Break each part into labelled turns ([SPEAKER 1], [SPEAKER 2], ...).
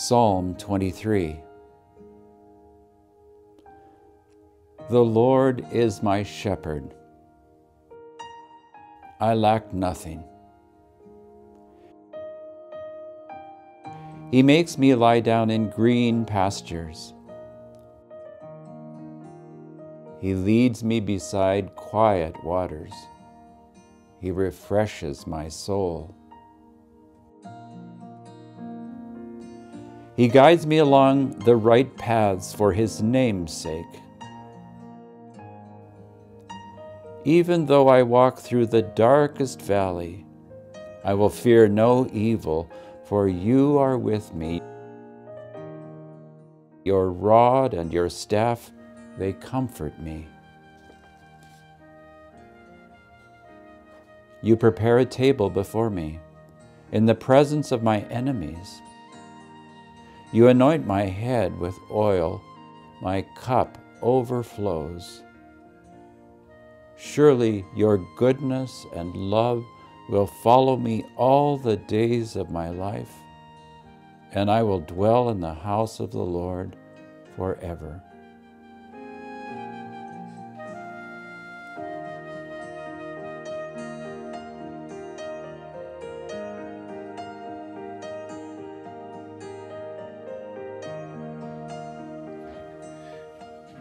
[SPEAKER 1] Psalm 23 The Lord is my shepherd. I lack nothing. He makes me lie down in green pastures. He leads me beside quiet waters. He refreshes my soul. He guides me along the right paths for His name's sake. Even though I walk through the darkest valley, I will fear no evil, for you are with me. Your rod and your staff, they comfort me. You prepare a table before me in the presence of my enemies. You anoint my head with oil, my cup overflows. Surely your goodness and love will follow me all the days of my life, and I will dwell in the house of the Lord forever.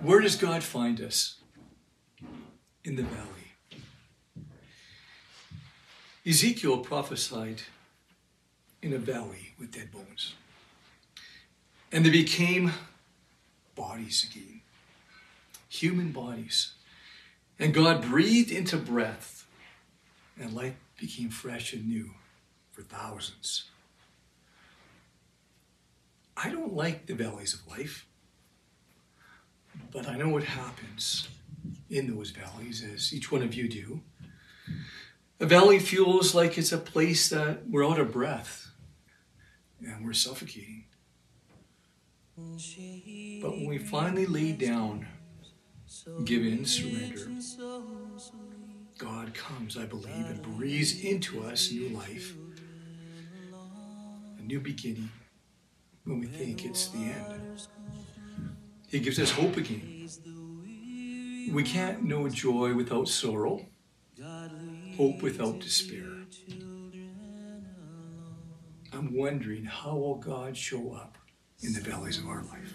[SPEAKER 2] Where does God find us? In the valley. Ezekiel prophesied in a valley with dead bones. And they became bodies again, human bodies. And God breathed into breath, and life became fresh and new for thousands. I don't like the valleys of life. But I know what happens in those valleys, as each one of you do. A valley feels like it's a place that we're out of breath and we're suffocating. But when we finally lay down, give in, surrender, God comes, I believe, and breathes into us new life, a new beginning when we think it's the end. He gives us hope again. We can't know joy without sorrow, hope without despair. I'm wondering how will God show up in the valleys of our life?